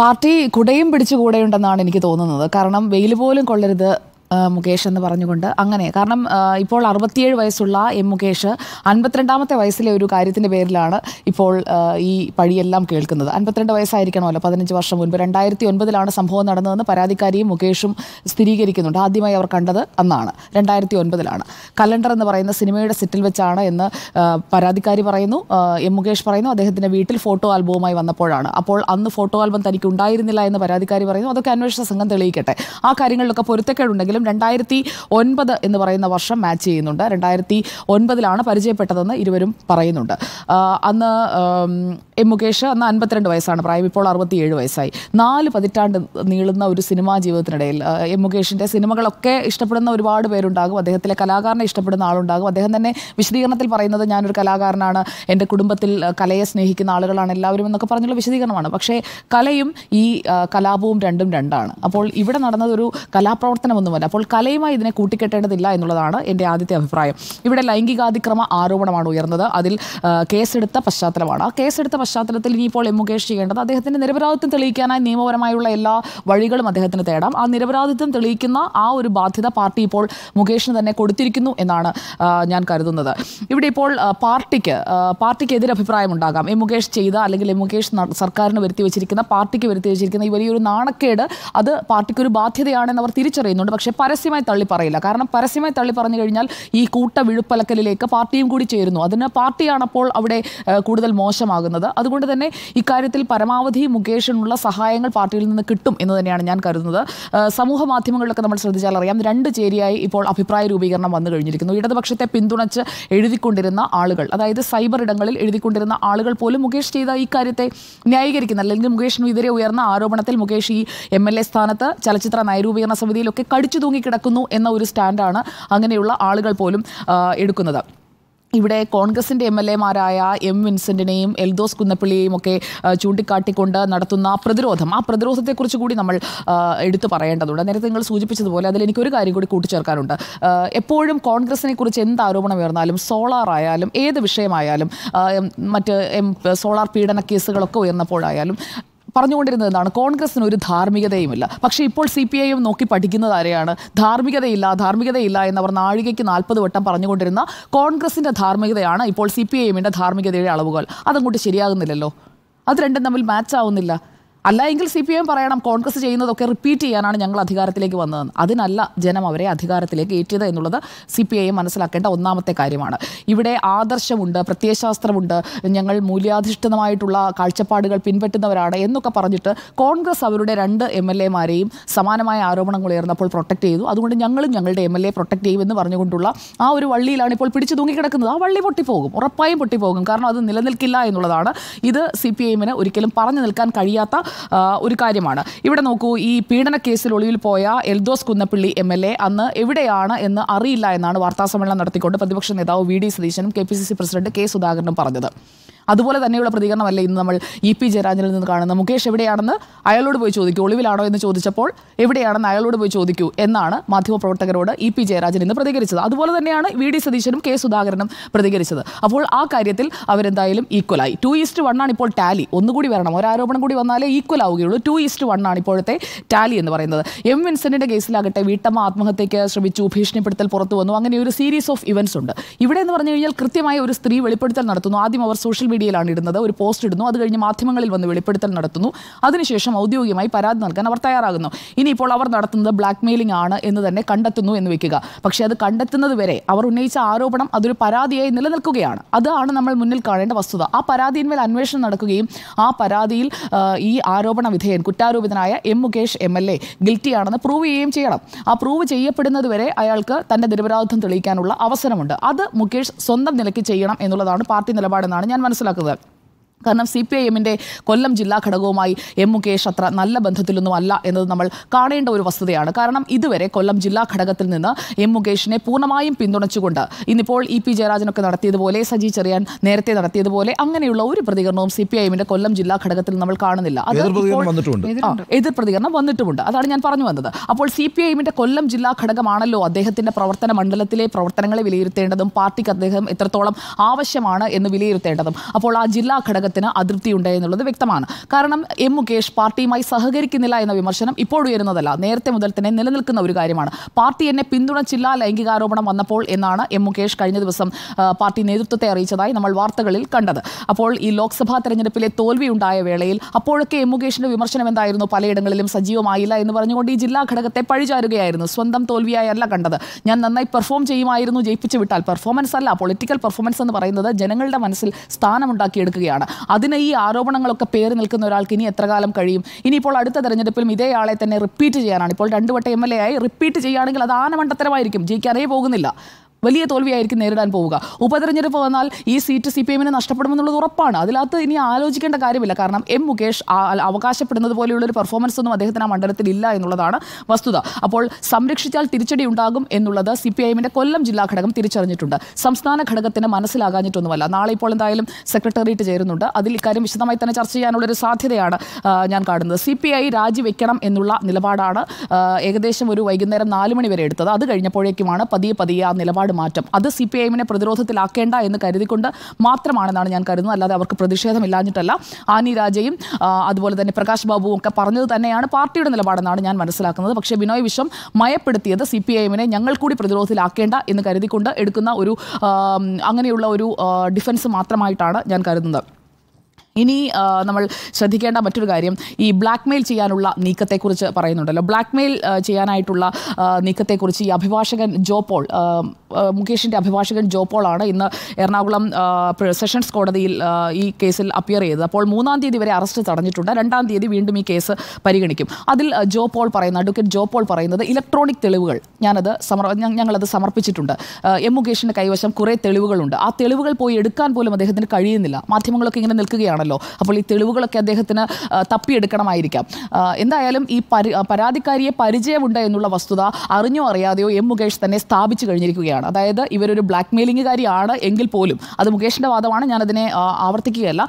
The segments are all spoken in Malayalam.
പാർട്ടി കുടയും പിടിച്ചു കൂടെയുണ്ടെന്നാണ് എനിക്ക് തോന്നുന്നത്. കാരണം വെയിൽ പോലും കൊള്ളരുത്. മുകേഷ് എന്ന് പറഞ്ഞുകൊണ്ട് അങ്ങനെ. കാരണം ഇപ്പോൾ അറുപത്തിയേഴ് വയസ്സുള്ള എം മുകേഷ് അൻപത്തിരണ്ടാമത്തെ വയസ്സിലെ ഒരു കാര്യത്തിന്റെ പേരിലാണ് ഇപ്പോൾ ഈ പഴിയെല്ലാം കേൾക്കുന്നത്. അൻപത്തിരണ്ട് വയസ്സായിരിക്കണമല്ലോ പതിനഞ്ച് വർഷം മുൻപ്. രണ്ടായിരത്തി ഒൻപതിലാണ് സംഭവം നടന്നതെന്ന് പരാതിക്കാരിയും മുകേഷും സ്ഥിരീകരിക്കുന്നുണ്ട്. ആദ്യമായി അവർ കണ്ടത് അന്നാണ്. രണ്ടായിരത്തി ഒൻപതിലാണ് കലണ്ടർ എന്ന് പറയുന്ന സിനിമയുടെ സെറ്റിൽ വെച്ചാണ് എന്ന് പരാതിക്കാരി പറയുന്നു. എം മുകേഷ് പറയുന്നു അദ്ദേഹത്തിന്റെ വീട്ടിൽ ഫോട്ടോ ആൽബവുമായി വന്നപ്പോഴാണ്. അപ്പോൾ അന്ന് ഫോട്ടോ ആൽബം തനിക്ക് ഉണ്ടായിരുന്നില്ല എന്ന് പരാതിക്കാരി പറയുന്നു. അതൊക്കെ അന്വേഷണ സംഘം തെളിയിക്കട്ടെ. ആ കാര്യങ്ങളിലൊക്കെ പൊരുത്തക്കേടുണ്ടെങ്കിലും രണ്ടായിരത്തി ഒൻപത് എന്ന് പറയുന്ന വർഷം മാച്ച് ചെയ്യുന്നുണ്ട്. രണ്ടായിരത്തി ഒൻപതിലാണ് പരിചയപ്പെട്ടതെന്ന് ഇരുവരും പറയുന്നുണ്ട്. അന്ന് എം മുകേഷ് അന്ന് അൻപത്തിരണ്ട് വയസ്സാണ്. പ്രായം ഇപ്പോൾ അറുപത്തിയേഴ് വയസ്സായി. നാല് പതിറ്റാണ്ട് നീളുന്ന ഒരു സിനിമാ ജീവിതത്തിനിടയിൽ എം മുകേഷിന്റെ സിനിമകളൊക്കെ ഇഷ്ടപ്പെടുന്ന ഒരുപാട് പേരുണ്ടാകും. അദ്ദേഹത്തിലെ കലാകാരനെ ഇഷ്ടപ്പെടുന്ന ആളുണ്ടാകും. അദ്ദേഹം തന്നെ വിശദീകരണത്തിൽ പറയുന്നത് ഞാനൊരു കലാകാരനാണ്. എന്റെ കുടുംബത്തിൽ കലയെ സ്നേഹിക്കുന്ന ആളുകളാണ് എല്ലാവരും എന്നൊക്കെ പറഞ്ഞുള്ള വിശദീകരണമാണ്. പക്ഷേ കലയും ഈ കലാപവും രണ്ടും രണ്ടാണ്. അപ്പോൾ ഇവിടെ നടന്നതൊരു കലാപ്രവർത്തനമൊന്നുമല്ല. അപ്പോൾ കലയുമായി ഇതിനെ കൂട്ടിക്കെട്ടേണ്ടതില്ല എന്നുള്ളതാണ് എന്റെ ആദ്യത്തെ അഭിപ്രായം. ഇവിടെ ലൈംഗികാതിക്രമ ആരോപണമാണ് ഉയർന്നത്. അതിൽ കേസെടുത്ത പശ്ചാത്തലമാണ്. ആ കേസെടുത്ത പശ്ചാത്തലത്തിൽ ഇനിയിപ്പോൾ എം മുകേഷ് ചെയ്യേണ്ടത് അദ്ദേഹത്തിന്റെ നിരപരാധിത്വം തെളിയിക്കാനായി നിയമപരമായുള്ള എല്ലാ വഴികളും അദ്ദേഹത്തിന് തേടാം. ആ നിരപരാധിത്വം തെളിയിക്കുന്ന ആ ഒരു ബാധ്യത പാർട്ടി ഇപ്പോൾ മുകേഷിന് തന്നെ കൊടുത്തിരിക്കുന്നു എന്നാണ് ഞാൻ കരുതുന്നത്. ഇവിടെ ഇപ്പോൾ പാർട്ടിക്ക് പാർട്ടിക്ക് എതിരഭിപ്രായം ഉണ്ടാകാം എം മുകേഷ് ചെയ്ത അല്ലെങ്കിൽ എം മുകേഷ് സർക്കാരിന് വരുത്തി വെച്ചിരിക്കുന്ന പാർട്ടിക്ക് വരുത്തി വെച്ചിരിക്കുന്ന ഈ വലിയൊരു നാണക്കേട് അത് പാർട്ടിക്ക് ഒരു ബാധ്യതയാണെന്ന് അവർ തിരിച്ചറിയുന്നുണ്ട്. പക്ഷേ പരസ്യമായി തള്ളി പറയില്ല. കാരണം പരസ്യമായി തള്ളി പറഞ്ഞു കഴിഞ്ഞാൽ ഈ കൂട്ട വിഴുപ്പലക്കലിലേക്ക് പാർട്ടിയും കൂടി ചേരുന്നു. അതിന് പാർട്ടിയാണപ്പോൾ അവിടെ കൂടുതൽ മോശമാകുന്നത്. അതുകൊണ്ട് തന്നെ ഇക്കാര്യത്തിൽ പരമാവധി മുകേഷിനുള്ള സഹായങ്ങൾ പാർട്ടിയിൽ നിന്ന് കിട്ടും എന്ന് തന്നെയാണ് ഞാൻ കരുതുന്നത്. സമൂഹ മാധ്യമങ്ങളിലൊക്കെ നമ്മൾ ശ്രദ്ധിച്ചാൽ അറിയാം രണ്ട് ചേരിയായി ഇപ്പോൾ അഭിപ്രായ രൂപീകരണം വന്നു കഴിഞ്ഞിരിക്കുന്നു. ഇടതുപക്ഷത്തെ പിന്തുണച്ച് എഴുതിക്കൊണ്ടിരുന്ന ആളുകൾ അതായത് സൈബർ ഇടങ്ങളിൽ എഴുതിക്കൊണ്ടിരുന്ന ആളുകൾ പോലും മുകേഷ് ചെയ്ത ഈ കാര്യത്തെ ന്യായീകരിക്കുന്ന അല്ലെങ്കിൽ മുകേഷിനെതിരെ ഉയർന്ന ആരോപണത്തിൽ മുകേഷ് ഈ എം എൽ എ സ്ഥാനത്ത് ചലച്ചിത്ര നയരൂപീകരണ സമിതിയിലൊക്കെ കടിച്ചു തൂങ്ങിക്കിടക്കുന്നു എന്ന ഒരു സ്റ്റാൻഡാണ് അങ്ങനെയുള്ള ആളുകൾ പോലും എടുക്കുന്നത്. ഇവിടെ കോൺഗ്രസിന്റെ എം എൽ എമാരായ എം വിൻസെന്റിനെയും എൽദോസ് കുന്നപ്പള്ളിയെയും ഒക്കെ ചൂണ്ടിക്കാട്ടിക്കൊണ്ട് നടത്തുന്ന പ്രതിരോധം. ആ പ്രതിരോധത്തെക്കുറിച്ച് കൂടി നമ്മൾ എടുത്തു പറയേണ്ടതുണ്ട്. നേരത്തെ നിങ്ങൾ സൂചിപ്പിച്ചതുപോലെ അതിൽ എനിക്കൊരു കാര്യം കൂടി കൂട്ടിച്ചേർക്കാനുണ്ട്. എപ്പോഴും കോൺഗ്രസിനെ കുറിച്ച് എന്ത് ആരോപണം ഉയർന്നാലും സോളാർ ആയാലും ഏത് വിഷയമായാലും മറ്റ് സോളാർ പീഡന കേസുകളൊക്കെ ഉയർന്നപ്പോഴായാലും പറഞ്ഞുകൊണ്ടിരുന്നത് എന്താണ് കോൺഗ്രസിന് ഒരു ധാർമ്മികതയുമില്ല. പക്ഷേ ഇപ്പോൾ സി പി ഐ എം നോക്കി പഠിക്കുന്നത് ആരെയാണ്? ധാർമ്മികതയില്ല ധാർമ്മികതയില്ല എന്നവർ നാഴികയ്ക്ക് നാൽപ്പത് വട്ടം പറഞ്ഞുകൊണ്ടിരുന്ന കോൺഗ്രസിന്റെ ധാർമ്മികതയാണ് ഇപ്പോൾ സി പി ഐ എമ്മിന്റെ ധാർമ്മികതയുടെ അളവുകൾ. അതങ്ങോട്ട് ശരിയാകുന്നില്ലല്ലോ. അത് രണ്ടും തമ്മിൽ മാച്ച് ആവുന്നില്ല. അല്ല എങ്കിൽ സി പി എം പറയണം കോൺഗ്രസ് ചെയ്യുന്നതൊക്കെ റിപ്പീറ്റ് ചെയ്യാനാണ് ഞങ്ങൾ അധികാരത്തിലേക്ക് വന്നതെന്ന്. അതിനല്ല ജനം അവരെ അധികാരത്തിലേക്ക് ഏറ്റിയത് എന്നുള്ളത് സി പി ഐ മനസ്സിലാക്കേണ്ട ഒന്നാമത്തെ കാര്യമാണ്. ഇവിടെ ആദർശമുണ്ട് പ്രത്യയശാസ്ത്രമുണ്ട് ഞങ്ങൾ മൂല്യാധിഷ്ഠിതമായിട്ടുള്ള കാഴ്ചപ്പാടുകൾ പിൻപറ്റുന്നവരാണ് എന്നൊക്കെ പറഞ്ഞിട്ട് കോൺഗ്രസ് അവരുടെ രണ്ട് എം എൽ എമാരെയും സമാനമായ ആരോപണങ്ങൾ ഉയർന്നപ്പോൾ പ്രൊട്ടക്ട് ചെയ്തു. അതുകൊണ്ട് ഞങ്ങളും ഞങ്ങളുടെ എം എൽ എ പ്രൊട്ടക്ട് ചെയ്യുമെന്ന് പറഞ്ഞുകൊണ്ടുള്ള ആ ഒരു വള്ളിയിലാണ് ഇപ്പോൾ പിടിച്ചു തൂങ്ങിക്കിടക്കുന്നത്. ആ വള്ളി പൊട്ടിപ്പോകും ഉറപ്പായും പൊട്ടിപ്പോകും. കാരണം അത് നിലനിൽക്കില്ല എന്നുള്ളതാണ്. ഇത് സി പി ഐഎമ്മിന് ഒരിക്കലും പറഞ്ഞു നിൽക്കാൻ കഴിയാത്ത ഒരു കാര്യമാണ്. ഇവിടെ നോക്കൂ ഈ പീഡന കേസിൽ ഒളിവിൽ പോയ Eldhose Kunnappilly M L A അന്ന് എവിടെയാണ് എന്ന് അറിയില്ല എന്നാണ് വാർത്താസമ്മേളനം നടത്തിക്കൊണ്ട് പ്രതിപക്ഷ നേതാവ് വി ഡി സതീശനും K P C C president K സുധാകരനും പറഞ്ഞത്. അതുപോലെ തന്നെയുള്ള പ്രതികരണമല്ല ഇന്ന് നമ്മൾ ഇ പി ജയരാജനിൽ നിന്ന് കാണുന്നത്? മുകേഷ് എവിടെയാണെന്ന് അയാളോട് പോയി ചോദിക്കൂ. ഒളിവിലാണോ എന്ന് ചോദിച്ചപ്പോൾ എവിടെയാണെന്ന് അയാളോട് പോയി ചോദിക്കൂ എന്നാണ് മാധ്യമപ്രവർത്തകരോട് ഇ പി ജയരാജൻ ഇന്ന് പ്രതികരിച്ചത്. അതുപോലെ തന്നെയാണ് വി ഡി സതീശനും കെ സുധാകരനും പ്രതികരിച്ചത്. അപ്പോൾ ആ കാര്യത്തിൽ അവരെന്തായാലും ഈക്വലായി ടു ഈസ്റ്റ് വൺ ആണ് ഇപ്പോൾ ടാലി ഒന്നുകൂടി വരണം. ഒരാരോപണം കൂടി വന്നാലേ ഈക്വൽ ആവുകയുള്ളൂ. ടു ഈസ്റ്റ് വൺ ആണ് ഇപ്പോഴത്തെ ടാലി എന്ന് പറയുന്നത്. എം വിൻസെന്റിന്റെ കേസിലാകട്ടെ വീട്ടമ്മ ആത്മഹത്യയ്ക്ക് ശ്രമിച്ചു ഭീഷണിപ്പെടുത്തൽ പുറത്തു വന്നു അങ്ങനെ ഒരു സീരീസ് ഓഫ് ഇവന്റ്സ് ഉണ്ട്. ഇവിടെ എന്ന് പറഞ്ഞു കഴിഞ്ഞാൽ കൃത്യമായ ഒരു സ്ത്രീ വെളിപ്പെടുത്തൽ നടത്തുന്നു. ആദ്യം അവർ സോഷ്യൽ മീഡിയയിലാണ് ഇടുന്നത്. ഒരു പോസ്റ്റ് ഇടുന്നു. അത് കഴിഞ്ഞ് മാധ്യമങ്ങളിൽ വന്ന് വെളിപ്പെടുത്തൽ നടത്തുന്നു. അതിനുശേഷം ഔദ്യോഗികമായി പരാതി നൽകാൻ അവർ തയ്യാറാകുന്നു. ഇനിയിപ്പോൾ അവർ നടത്തുന്നത് ബ്ലാക്ക് മെയിലിംഗ് ആണ് എന്ന് തന്നെ കണ്ടെത്തുന്നു എന്ന് വെക്കുക. പക്ഷേ അത് കണ്ടെത്തുന്നത് വരെ അവർ ഉന്നയിച്ച ആരോപണം അതൊരു പരാതിയായി നിലനിൽക്കുകയാണ്. അതാണ് നമ്മൾ മുന്നിൽ കാണേണ്ട വസ്തുത. ആ പരാതിയിന്മേൽ അന്വേഷണം നടക്കുകയും ആ പരാതിയിൽ ഈ ആരോപണ വിധേയൻ കുറ്റാരോപിതനായ M Mukesh M L A ഗിൽറ്റിയാണെന്ന് prove ചെയ്യുകയും ചെയ്യണം. ആ പ്രൂവ് ചെയ്യപ്പെടുന്നത് വരെ അയാൾക്ക് തന്റെ നിരപരാധിത്വം തെളിയിക്കാനുള്ള അവസരമുണ്ട്. അത് മുകേഷ് സ്വന്തം നിലയ്ക്ക് ചെയ്യണം എന്നുള്ളതാണ് പാർട്ടി നിലപാടെന്നാണ് ഞാൻ മനസ്സിലാക്കുന്നത്. nasıl akıl var? കാരണം സി പി ഐ എമ്മിന്റെ കൊല്ലം ജില്ലാ ഘടകവുമായി എം മുകേഷ് അത്ര നല്ല ബന്ധത്തിലൊന്നും അല്ല എന്നത് നമ്മൾ കാണേണ്ട ഒരു വസ്തുതയാണ്. കാരണം ഇതുവരെ കൊല്ലം ജില്ലാ ഘടകത്തിൽ നിന്ന് എം മുകേഷിനെ പൂർണമായും പിന്തുണച്ചുകൊണ്ട് ഇന്നിപ്പോൾ ഇ പി ജയരാജനൊക്കെ നടത്തിയതുപോലെ സജി ചെറിയാൻ നേരത്തെ നടത്തിയതുപോലെ അങ്ങനെയുള്ള ഒരു പ്രതികരണവും സി പി ഐ എമ്മിന്റെ കൊല്ലം ജില്ലാ ഘടകത്തിൽ നമ്മൾ കാണുന്നില്ല. അത് എതിർ പ്രതികരണം വന്നിട്ടുമുണ്ട്. അതാണ് ഞാൻ പറഞ്ഞു വന്നത്. അപ്പോൾ സി പി ഐ എമ്മിന്റെ കൊല്ലം ജില്ലാ ഘടകമാണല്ലോ അദ്ദേഹത്തിന്റെ പ്രവർത്തന മണ്ഡലത്തിലെ പ്രവർത്തനങ്ങളെ വിലയിരുത്തേണ്ടതും പാർട്ടിക്ക് അദ്ദേഹം എത്രത്തോളം ആവശ്യമാണ് എന്ന് വിലയിരുത്തേണ്ടതും. അപ്പോൾ ആ ജില്ലാ ഘടകത്തിൽ ഘടകത്തിന് അതൃപ്തിയുണ്ട് എന്നുള്ളത് വ്യക്തമാണ്. കാരണം എം മുകേഷ് പാർട്ടിയുമായി സഹകരിക്കുന്നില്ല എന്ന വിമർശനം ഇപ്പോൾ ഉയരുന്നതല്ല. നേരത്തെ മുതൽ തന്നെ നിലനിൽക്കുന്ന ഒരു കാര്യമാണ്. പാർട്ടി എന്നെ പിന്തുണച്ചില്ല ലൈംഗികാരോപണം വന്നപ്പോൾ എന്നാണ് എം മുകേഷ് കഴിഞ്ഞ ദിവസം പാർട്ടി നേതൃത്വത്തെ അറിയിച്ചതായി നമ്മൾ വാർത്തകളിൽ കണ്ടത്. അപ്പോൾ ഈ ലോക്സഭാ തെരഞ്ഞെടുപ്പിലെ തോൽവി ഉണ്ടായ വേളയിൽ അപ്പോഴൊക്കെ എം മുകേഷിന്റെ വിമർശനം എന്തായിരുന്നു? പലയിടങ്ങളിലും സജീവമായില്ല എന്ന് പറഞ്ഞുകൊണ്ട് ഈ ജില്ലാ ഘടകത്തെ പഴിചാരുകയായിരുന്നു. സ്വന്തം തോൽവിയായല്ല കണ്ടത്. ഞാൻ നന്നായി പെർഫോം ചെയ്യുമായിരുന്നു ജയിപ്പിച്ചു വിട്ടാൽ പെർഫോമൻസ് അല്ല. പൊളിറ്റിക്കൽ പെർഫോമൻസ് എന്ന് പറയുന്നത് ജനങ്ങളുടെ മനസ്സിൽ സ്ഥാനമുണ്ടാക്കിയെടുക്കുകയാണ്. അതിന് ഈ ആരോപണങ്ങളൊക്കെ പേര് നിൽക്കുന്ന ഒരാൾക്ക് ഇനി എത്ര കാലം കഴിയും? ഇനിയിപ്പോൾ അടുത്ത തെരഞ്ഞെടുപ്പിലും ഇതേ ആളെ തന്നെ റിപ്പീറ്റ് ചെയ്യാനാണ്. ഇപ്പോൾ രണ്ടു വട്ടം എം എൽ എ ആയി റിപ്പീറ്റ് ചെയ്യുകയാണെങ്കിൽ അത് ആനമണ്ടത്തരമായിരിക്കും. ജയിക്കാനേ പോകുന്നില്ല. വലിയ തോൽവിയായിരിക്കും നേരിടാൻ പോവുക. ഉപതെരഞ്ഞെടുപ്പ് വന്നാൽ ഈ സീറ്റ് സി പി എമ്മിന് നഷ്ടപ്പെടുമെന്നുള്ളത് ഉറപ്പാണ്. അതിനകത്ത് ഇനി ആലോചിക്കേണ്ട കാര്യമില്ല. കാരണം എം മുകേഷ് അവകാശപ്പെടുന്നത് പോലെയുള്ളൊരു പെർഫോമൻസ് ഒന്നും അദ്ദേഹത്തിന് ആ മണ്ഡലത്തിൽ ഇല്ല എന്നുള്ളതാണ് വസ്തുത. അപ്പോൾ സംരക്ഷിച്ചാൽ തിരിച്ചടി ഉണ്ടാകും എന്നുള്ളത് സി പി ഐഎമ്മിന്റെ കൊല്ലം ജില്ലാ ഘടകം തിരിച്ചറിഞ്ഞിട്ടുണ്ട്. സംസ്ഥാന ഘടകത്തിന് മനസ്സിലാകാഞ്ഞിട്ടൊന്നുമല്ല. നാളെ ഇപ്പോൾ എന്തായാലും സെക്രട്ടേറിയറ്റ് ചേരുന്നുണ്ട്. അതിൽ ഇക്കാര്യം വിശദമായി തന്നെ ചർച്ച ചെയ്യാനുള്ളൊരു സാധ്യതയാണ് ഞാൻ കാണുന്നത്. സി പി ഐ രാജിവെക്കണം എന്നുള്ള നിലപാടാണ് ഏകദേശം ഒരു വൈകുന്നേരം നാല് മണി വരെ എടുത്തത്. അത് കഴിഞ്ഞപ്പോഴേക്കുമാണ് പതിയെ പതിയെ ആ നിലപാട് മാറ്റം. അത് സി പി ഐഎമ്മിനെ പ്രതിരോധത്തിലാക്കേണ്ട എന്ന് കരുതിക്കൊണ്ട് മാത്രമാണെന്നാണ് ഞാൻ കരുതുന്നത്. അല്ലാതെ അവർക്ക് പ്രതിഷേധമില്ലാഞ്ഞിട്ടല്ല. ആനി രാജയും അതുപോലെ തന്നെ പ്രകാശ് ബാബുവും ഒക്കെ പറഞ്ഞത് തന്നെയാണ് പാർട്ടിയുടെ നിലപാടെന്നാണ് ഞാൻ മനസ്സിലാക്കുന്നത്. പക്ഷേ ബിനോയ് വിശ്വം മയപ്പെടുത്തിയത് സി പി ഐ എമ്മിനെ ഞങ്ങൾ കൂടി പ്രതിരോധത്തിലാക്കേണ്ട എന്ന് കരുതിക്കൊണ്ട് എടുക്കുന്ന ഒരു അങ്ങനെയുള്ള ഒരു ഡിഫൻസ് മാത്രമായിട്ടാണ് ഞാൻ കരുതുന്നത്. ഇനി നമ്മൾ ശ്രദ്ധിക്കേണ്ട മറ്റൊരു കാര്യം ഈ ബ്ലാക്ക് മെയിൽ ചെയ്യാനുള്ള നീക്കത്തെക്കുറിച്ച് പറയുന്നുണ്ടല്ലോ. ബ്ലാക്ക് മെയിൽ ചെയ്യാനായിട്ടുള്ള നീക്കത്തെക്കുറിച്ച് ഈ അഭിഭാഷകൻ ജോപോൾ മുകേഷിന്റെ അഭിഭാഷകൻ ജോപോളാണ് ഇന്ന് എറണാകുളം സെഷൻസ് കോടതിയിൽ ഈ കേസിൽ അപ്പിയർ ചെയ്തത്. അപ്പോൾ മൂന്നാം തീയതി വരെ അറസ്റ്റ് തടഞ്ഞിട്ടുണ്ട്. രണ്ടാം തീയതി വീണ്ടും ഈ കേസ് പരിഗണിക്കും. അതിൽ ജോപോൾ പറയുന്ന അഡ്വക്കേറ്റ് ജോപോൾ പറയുന്നത് ഇലക്ട്രോണിക് തെളിവുകൾ. ഞാനത് സമർ ഞങ്ങളത് സമർപ്പിച്ചിട്ടുണ്ട്. എം മുകേഷിന്റെ കൈവശം കുറേ തെളിവുകളുണ്ട്. ആ തെളിവുകൾ പോയി എടുക്കാൻ പോലും അദ്ദേഹത്തിന് കഴിയുന്നില്ല. മാധ്യമങ്ങളൊക്കെ ഇങ്ങനെ നിൽക്കുകയാണല്ലോ അപ്പോൾ ഈ തെളിവുകളൊക്കെ അദ്ദേഹത്തിന് തപ്പിയെടുക്കണമായിരിക്കാം. എന്തായാലും ഈ പരാതിക്കാരിയെ പരിചയമുണ്ട് എന്നുള്ള വസ്തുത അറിഞ്ഞോ അറിയാതെയോ എം മുകേഷ് തന്നെ സ്ഥാപിച്ചു കഴിഞ്ഞിരിക്കുകയാണ്. അതായത് ഇവരൊരു ബ്ലാക്ക് മെയിലിംഗുകാരിയാണ് എങ്കിൽ പോലും. അത് മുകേഷിന്റെ വാദമാണ് ഞാനതിനെ ആവർത്തിക്കുകയല്ല.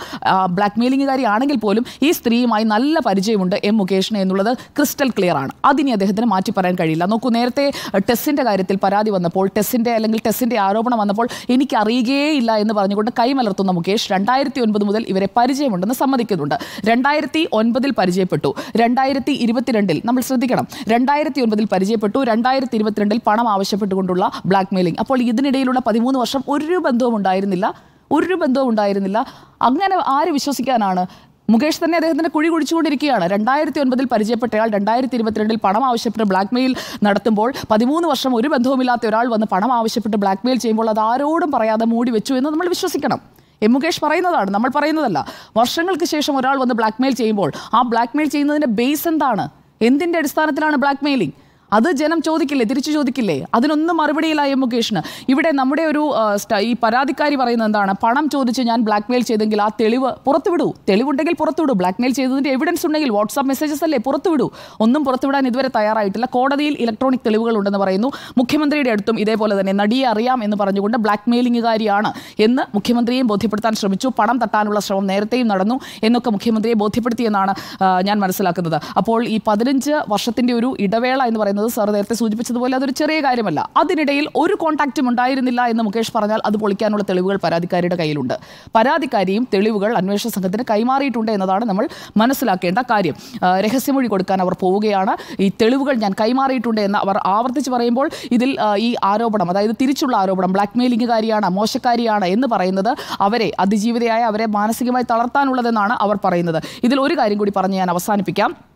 ബ്ലാക്ക് മെയിലിംഗുകാരിയാണെങ്കിൽ പോലും ഈ സ്ത്രീയുമായി നല്ല പരിചയമുണ്ട് എം മുകേഷിന് എന്നുള്ളത് ക്രിസ്റ്റൽ ക്ലിയർ ആണ്. അതിനി അദ്ദേഹത്തിന് മാറ്റി പറയാൻ കഴിയില്ല. നോക്കൂ നേരത്തെ ടെസ്സിന്റെ കാര്യത്തിൽ പരാതി വന്നപ്പോൾ ടെസ്സിന്റെ അല്ലെങ്കിൽ ടെസ്സിന്റെ ആരോപണം വന്നപ്പോൾ എനിക്ക് അറിയുകയേ ഇല്ല എന്ന് പറഞ്ഞുകൊണ്ട് കൈമലർത്തുന്ന മുകേഷ് രണ്ടായിരത്തി ഒൻപത് മുതൽ ഇവരെ പരിചയമുണ്ടെന്ന് സമ്മതിക്കുന്നുണ്ട്. രണ്ടായിരത്തി ഒൻപതിൽ പരിചയപ്പെട്ടു. രണ്ടായിരത്തി ഇരുപത്തിരണ്ടിൽ നമ്മൾ ശ്രദ്ധിക്കണം. രണ്ടായിരത്തി ഒൻപതിൽ പരിചയപ്പെട്ടു. രണ്ടായിരത്തി ഇരുപത്തിരണ്ടിൽ പണം ആവശ്യപ്പെട്ടുകൊണ്ടുള്ള ബ്ലാക്ക് മെയിലിംഗ് അപ്പോൾ ഇതിനിടയിലുള്ള പതിമൂന്ന് വർഷം ഒരു ബന്ധവും ഉണ്ടായിരുന്നില്ല. ഒരു ബന്ധവും ഉണ്ടായിരുന്നില്ല. അങ്ങനെ ആര് വിശ്വസിക്കാനാണ്? മുകേഷ് തന്നെ അദ്ദേഹത്തിന്റെ കുഴി കുഴിച്ചുകൊണ്ടിരിക്കുകയാണ്. രണ്ടായിരത്തി ഒൻപതിൽ പരിചയപ്പെട്ടയാൾ രണ്ടായിരത്തി ഇരുപത്തിരണ്ടിൽ പണം ആവശ്യപ്പെട്ട് ബ്ലാക്ക് മെയിൽ നടത്തുമ്പോൾ പതിമൂന്ന് വർഷം ഒരു ബന്ധവുമില്ലാത്ത ഒരാൾ വന്ന് പണം ആവശ്യപ്പെട്ട് ബ്ലാക്ക് മെയിൽ ചെയ്യുമ്പോൾ അത് ആരോടും പറയാതെ മൂടി വെച്ചു എന്ന് നമ്മൾ വിശ്വസിക്കണം. എം മുകേഷ് പറയുന്നതാണ് നമ്മൾ പറയുന്നതല്ല. വർഷങ്ങൾക്ക് ശേഷം ഒരാൾ വന്ന് ബ്ലാക്ക് മെയിൽ ചെയ്യുമ്പോൾ ആ ബ്ലാക്ക് മെയിൽ ചെയ്യുന്നതിന്റെ ബേസ് എന്താണ്? എന്തിന്റെ അടിസ്ഥാനത്തിലാണ് ബ്ലാക്ക് മെയിലിംഗ് അത് ജനം ചോദിക്കില്ലേ? തിരിച്ചു ചോദിക്കില്ലേ? അതിനൊന്നും മറുപടിയില്ല എം മുകേഷിന്. ഇവിടെ നമ്മുടെ ഒരു ഈ പരാതിക്കാരി പറയുന്നത് എന്താണ്? പണം ചോദിച്ച് ഞാൻ ബ്ലാക്ക് മെയിൽ ചെയ്തെങ്കിൽ ആ തെളിവ് പുറത്തുവിടൂ. തെളിവുണ്ടെങ്കിൽ പുറത്തുവിടൂ. ബ്ലാക്ക് മെയിൽ ചെയ്തതിന്റെ എവിഡൻസ് ഉണ്ടെങ്കിൽ വാട്സാപ്പ് മെസ്സേജസ് അല്ലേ? പുറത്തുവിടൂ. ഒന്നും പുറത്തുവിടാൻ ഇതുവരെ തയ്യാറായിട്ടില്ല. കോടതിയിൽ ഇലക്ട്രോണിക് തെളിവുകൾ ഉണ്ടെന്ന് പറയുന്നു. മുഖ്യമന്ത്രിയുടെ അടുത്തും ഇതേപോലെ തന്നെ നടിയെ അറിയാം എന്ന് പറഞ്ഞുകൊണ്ട് ബ്ലാക്ക് മെയിലിംഗുകാരിയാണ് എന്ന് മുഖ്യമന്ത്രിയെയും ബോധ്യപ്പെടുത്താൻ ശ്രമിച്ചു. പണം തട്ടാനുള്ള ശ്രമം നേരത്തെയും നടന്നു എന്നൊക്കെ മുഖ്യമന്ത്രിയെ ബോധ്യപ്പെടുത്തിയെന്നാണ് ഞാൻ മനസ്സിലാക്കുന്നത്. അപ്പോൾ ഈ പതിനഞ്ച് വർഷത്തിന്റെ ഒരു ഇടവേള എന്ന് പറയുന്നത് സാർ നേരത്തെ സൂചിപ്പിച്ചതുപോലെ അതൊരു ചെറിയ കാര്യമല്ല. അതിനിടയിൽ ഒരു കോൺടാക്റ്റും ഉണ്ടായിരുന്നില്ല എന്ന് മുകേഷ് പറഞ്ഞാൽ അത് പൊളിക്കാനുള്ള തെളിവുകൾ പരാതിക്കാരിയുടെ കയ്യിലുണ്ട്. പരാതിക്കാരിയും തെളിവുകൾ അന്വേഷണ സംഘത്തിന് കൈമാറിയിട്ടുണ്ട് എന്നതാണ് നമ്മൾ മനസ്സിലാക്കേണ്ട കാര്യം. രഹസ്യമൊഴി കൊടുക്കാൻ അവർ പോവുകയാണ്. ഈ തെളിവുകൾ ഞാൻ കൈമാറിയിട്ടുണ്ട് എന്ന് അവർ ആവർത്തിച്ച് പറയുമ്പോൾ ഇതിൽ ഈ ആരോപണം അതായത് തിരിച്ചുള്ള ആരോപണം ബ്ലാക്ക് മെയിലിംഗുകാരിയാണ് മോശക്കാരിയാണ് എന്ന് പറയുന്നത് അവരെ അതിജീവിതയായ അവരെ മാനസികമായി തളർത്താനുള്ളതെന്നാണ് അവർ പറയുന്നത്. ഇതിൽ ഒരു കാര്യം കൂടി പറഞ്ഞ് ഞാൻ അവസാനിപ്പിക്കാം.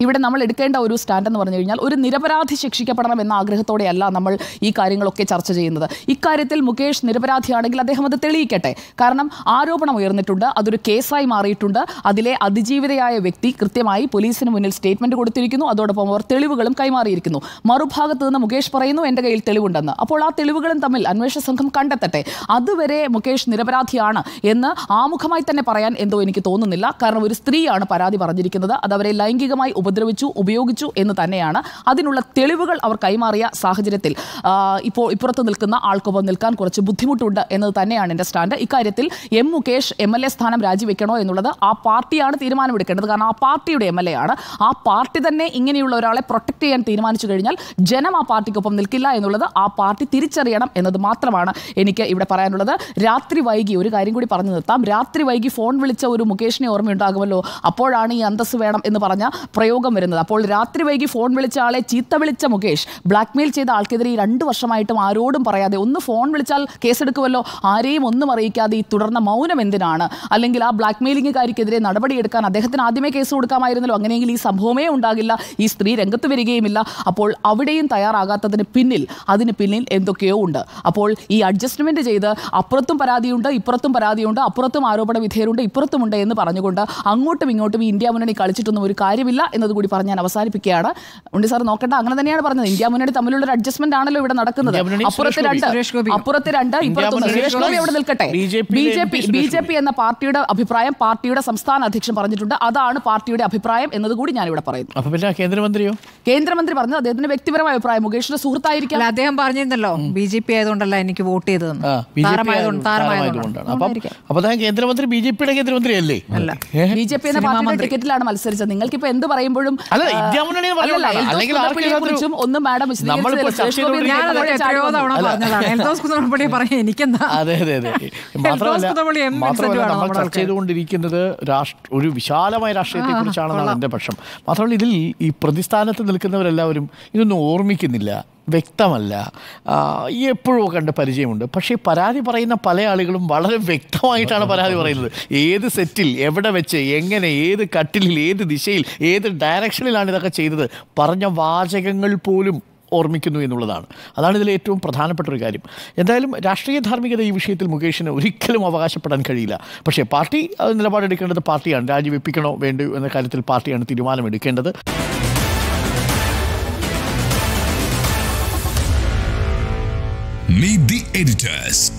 ഇവിടെ നമ്മൾ എടുക്കേണ്ട ഒരു സ്റ്റാൻഡ് എന്ന് പറഞ്ഞു കഴിഞ്ഞാൽ ഒരു നിരപരാധി ശിക്ഷിക്കപ്പെടണം എന്ന ആഗ്രഹത്തോടെയല്ല നമ്മൾ ഈ കാര്യങ്ങളൊക്കെ ചർച്ച ചെയ്യുന്നത്. ഇക്കാര്യത്തിൽ മുകേഷ് നിരപരാധിയാണെങ്കിൽ അദ്ദേഹം അത് തെളിയിക്കട്ടെ. കാരണം ആരോപണം ഉയർന്നിട്ടുണ്ട് അതൊരു കേസായി മാറിയിട്ടുണ്ട്. അതിലെ അതിജീവിതയായ വ്യക്തി കൃത്യമായി പോലീസിന് മുന്നിൽ സ്റ്റേറ്റ്മെന്റ് കൊടുത്തിരിക്കുന്നു. അതോടൊപ്പം അവർ തെളിവുകളും കൈമാറിയിരിക്കുന്നു. മറുഭാഗത്ത് നിന്ന് മുകേഷ് പറയുന്നു എന്റെ കയ്യിൽ തെളിവുണ്ടെന്ന്. അപ്പോൾ ആ തെളിവുകളും തമ്മിൽ അന്വേഷണ സംഘം കണ്ടെത്തട്ടെ. അതുവരെ മുകേഷ് നിരപരാധിയാണ് എന്ന് ആമുഖമായി തന്നെ പറയാൻ എന്തോ എനിക്ക് തോന്നുന്നില്ല. കാരണം ഒരു സ്ത്രീയാണ് പരാതി പറഞ്ഞിരിക്കുന്നത്. അത് അവരെ ലൈംഗികമായി ഉപദ്രവിച്ചു ഉപയോഗിച്ചു എന്ന് തന്നെയാണ് അതിനുള്ള തെളിവുകൾ അവർ കൈമാറിയ സാഹചര്യത്തിൽ. ഇപ്പോൾ ഇപ്പുറത്ത് നിൽക്കുന്ന ആൾക്കൊപ്പം നിൽക്കാൻ കുറച്ച് ബുദ്ധിമുട്ടുണ്ട് എന്നത് തന്നെയാണ് എന്റെ സ്റ്റാൻഡ്. ഇക്കാര്യത്തിൽ M Mukesh M L A സ്ഥാനം രാജിവെക്കണോ എന്നുള്ളത് ആ പാർട്ടിയാണ് തീരുമാനമെടുക്കേണ്ടത്. കാരണം ആ പാർട്ടിയുടെ എം എൽ എ ആണ്. ആ പാർട്ടി തന്നെ ഇങ്ങനെയുള്ള ഒരാളെ പ്രൊട്ടക്ട് ചെയ്യാൻ തീരുമാനിച്ചു കഴിഞ്ഞാൽ ജനം ആ പാർട്ടിക്കൊപ്പം നിൽക്കില്ല എന്നുള്ളത് ആ പാർട്ടി തിരിച്ചറിയണം എന്നത് മാത്രമാണ് എനിക്ക് ഇവിടെ പറയാനുള്ളത്. രാത്രി വൈകി ഒരു കാര്യം കൂടി പറഞ്ഞു നിർത്താം. രാത്രി വൈകി ഫോൺ വിളിച്ച ഒരു മുകേഷിനെ ഓർമ്മയുണ്ടാകുമല്ലോ. അപ്പോഴാണ് ഈ അന്തസ് വേണം എന്ന് പറഞ്ഞ പ്രയോഗം വരുന്നത്. അപ്പോൾ രാത്രി വൈകി ഫോൺ വിളിച്ച ആളെ ചീത്ത വിളിച്ച മുകേഷ് ബ്ലാക്ക്മെയിൽ ചെയ്ത ആൾക്കെതിരെ രണ്ട് വർഷമായിട്ടും ആരോടും പറയാതെ ഒന്ന് ഫോൺ വിളിച്ചാൽ കേസെടുക്കുമല്ലോ? ആരെയും ഒന്നും അറിയിക്കാതെ ഈ തുടർന്ന മൗനം എന്തിനാണ്? അല്ലെങ്കിൽ ആ ബ്ലാക്ക്മെയിലിംഗുകാരിക്കെതിരെ നടപടിയെടുക്കാൻ അദ്ദേഹത്തിന് ആദ്യമേ കേസ് കൊടുക്കാമായിരുന്നല്ലോ? അങ്ങനെയെങ്കിൽ ഈ സംഭവമേ ഉണ്ടാകില്ല. ഈ സ്ത്രീ രംഗത്ത് വരികയുമില്ല. അപ്പോൾ അവിടെയും തയ്യാറാകാത്തതിന് പിന്നിൽ അതിന് പിന്നിൽ എന്തൊക്കെയോ ഉണ്ട്. അപ്പോൾ ഈ അഡ്ജസ്റ്റ്മെന്റ് ചെയ്ത് അപ്പുറത്തും പരാതിയുണ്ട് ഇപ്പുറത്തും പരാതിയുണ്ട് അപ്പുറത്തും ആരോപണ വിധേയരുണ്ട് ഇപ്പുറത്തുമുണ്ട് എന്ന് പറഞ്ഞുകൊണ്ട് അങ്ങോട്ടും ഇങ്ങോട്ടും ഇന്ത്യ മുന്നണി കളിച്ചിട്ടൊന്നും ഒരു കാര്യമില്ല എന്നതുകൂടി പറഞ്ഞ് ഞാൻ അവസാനിപ്പിക്കുകയാണ്. ഉണ്ണി സാർ നോക്കട്ടെ അങ്ങനെ തന്നെയാണ് പറഞ്ഞത്. ഇന്ത്യ മുന്നണി തമ്മിലുള്ള ഒരു അഡ്ജസ്റ്റ്മെന്റ് ആണല്ലോ ഇവിടെ നടക്കുന്നത്. അപ്പുറത്തെ രണ്ട് അപ്പുറത്തെ രണ്ട് ഇപ്പുറത്ത് സുരേഷ് ഗോപി അവിടെ നിൽക്കട്ടെ. B J P B J P എന്ന പാർട്ടിയുടെ അഭിപ്രായം പാർട്ടിയുടെ സംസ്ഥാന അധ്യക്ഷൻ പറഞ്ഞിട്ടുണ്ട്. അതാണ് പാർട്ടിയുടെ അഭിപ്രായം എന്നതുകൂടി കൂടി പറയുന്നു. അപ്പൊ പിന്നെ കേന്ദ്രമന്ത്രിയോ? കേന്ദ്രമന്ത്രി പറഞ്ഞു അദ്ദേഹത്തിന്റെ വ്യക്തിപരമായ അഭിപ്രായം. മുകേഷിന്റെ സുഹൃത്തായിരിക്കാം. അല്ല അദ്ദേഹം പറഞ്ഞിരുന്നല്ലോ ബി ജെ പി ആയതുകൊണ്ടല്ല എനിക്ക് വോട്ട് താരമായതുകൊണ്ടാണ്. അപ്പം കേന്ദ്രമന്ത്രി ബി ജെ പിയുടെ കേന്ദ്രമന്ത്രി അല്ലേ. അല്ല. ബി ജെ പി എന്ന പാർട്ടിയുടെ ടിക്കറ്റിലാണ് മത്സരിച്ചത്. നിങ്ങൾക്ക് ഇപ്പൊ എന്ത് പറയുമ്പോഴും ഒന്നും മാഡം നമ്മൾ ചർച്ച ചെയ്തുകൊണ്ടിരിക്കുന്നത് ഒരു വിശാലമായ രാഷ്ട്രീയത്തെ കുറിച്ചാണെന്നാണ് എന്റെ പക്ഷം. മാത്രമല്ല ഇതിൽ ഈ പ്രതിസ്ഥാനത്ത് നിൽക്കുന്നവരെല്ലാവരും ഇതൊന്നും ഓർമ്മിക്കുന്നില്ല. വ്യക്തമല്ല. എപ്പോഴും കണ്ട് പരിചയമുണ്ട്. പക്ഷേ പരാതി പറയുന്ന പല ആളുകളും വളരെ വ്യക്തമായിട്ടാണ് പരാതി പറയുന്നത്. ഏത് സെറ്റിൽ എവിടെ വെച്ച് എങ്ങനെ ഏത് കട്ടിലിൽ ഏത് ദിശയിൽ ഏത് ഡയറക്ഷനിലാണ് ഇതൊക്കെ ചെയ്തത് പറഞ്ഞ വാചകങ്ങൾ പോലും ഓർമ്മിക്കുന്നു എന്നുള്ളതാണ്. അതാണ് ഇതിലെ ഏറ്റവും പ്രധാനപ്പെട്ട ഒരു കാര്യം. എന്തായാലും രാഷ്ട്രീയ ധാർമ്മികത ഈ വിഷയത്തിൽ മുകേഷിന് ഒരിക്കലും അവകാശപ്പെടാൻ കഴിയില്ല. പക്ഷേ പാർട്ടി നിലപാടെടുക്കേണ്ടത് പാർട്ടിയാണ്. രാജിവെപ്പിക്കണോ വേണ്ടോ എന്ന കാര്യത്തിൽ പാർട്ടിയാണ് തീരുമാനമെടുക്കേണ്ടത്. Meet the editors.